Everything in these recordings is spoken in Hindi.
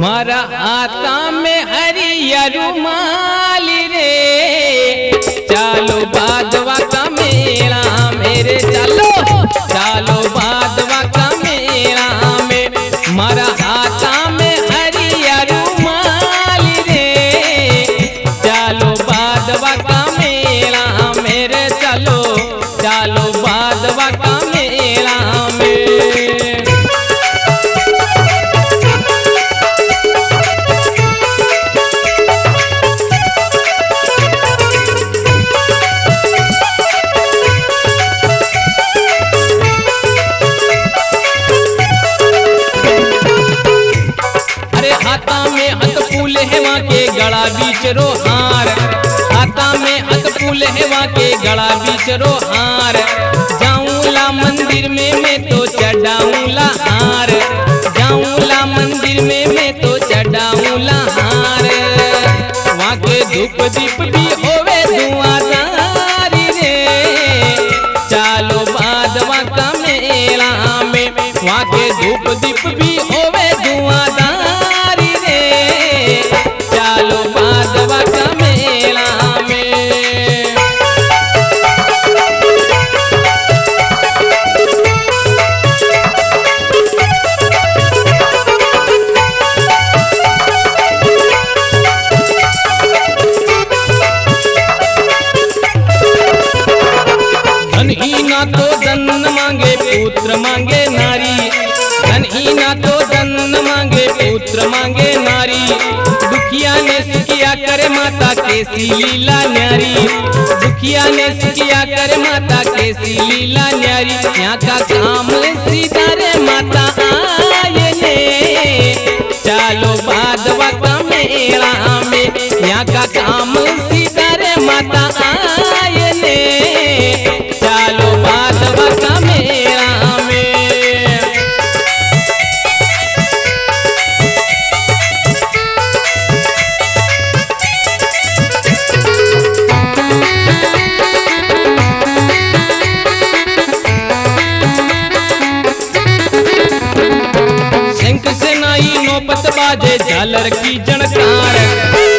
मारा आता में हरिया रुमाल रे हेवा के गला बीच रो हार। हाथा में फूल हेवा के गला बीच रो हार। जाऊंला मंदिर में मैं तो चढ़ाऊंला हार। जाऊंला मंदिर में मैं तो चढ़ाऊंला हार। वहाँ के धूप दीप भी होवे धुआंधार रे। चालो बादवा का मेला में। वहाँ के धूप दीप भी ना तो धन मांगे, पुत्र मांगे नारी। धन ही ना तो धन मांगे, पुत्र मांगे नारी। दुखिया ने सिकिया करे माता के सी लीला न्यारी। दुखिया ने सिकिया करे माता के लीला न्यारी। यहाँ का काम सीधा रे माता, आए ने। चालो बादवा का मेला झालर की जनकार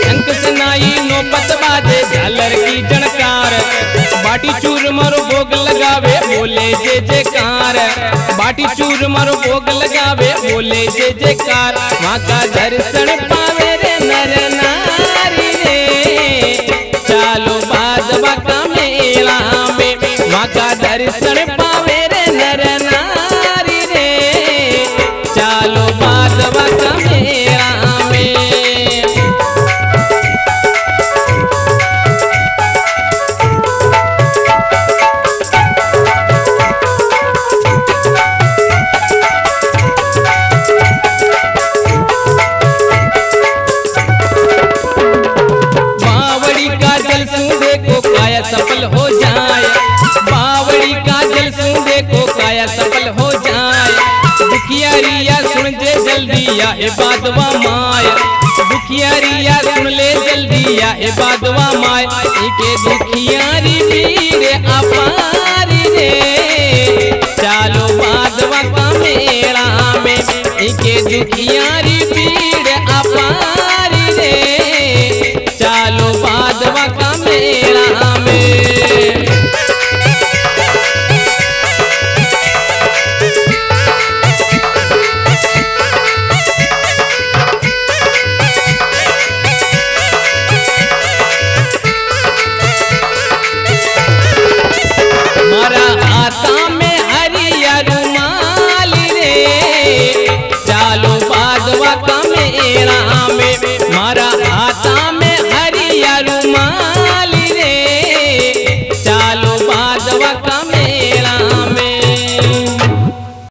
शंख से नाई नौपत बाजे झालर की जनकार बाटी चूर मारो भोग लगावे बोले जय जयकार बाटी चूर मारो भोग लगावे बोले जय जयकार माँ का दर्शन पावे रे नर नारी रे। चालो बादवा का मेला में। माँ का दर्शन दुखियारिया सुन जे जल्दी या ए बादवा माय। दुखियारिया सुन ले जल्दी या ए बादवा माय। इके दुखियारी पीर अपार रे। चालो बादवा का मेला में इके दुखियारी पीर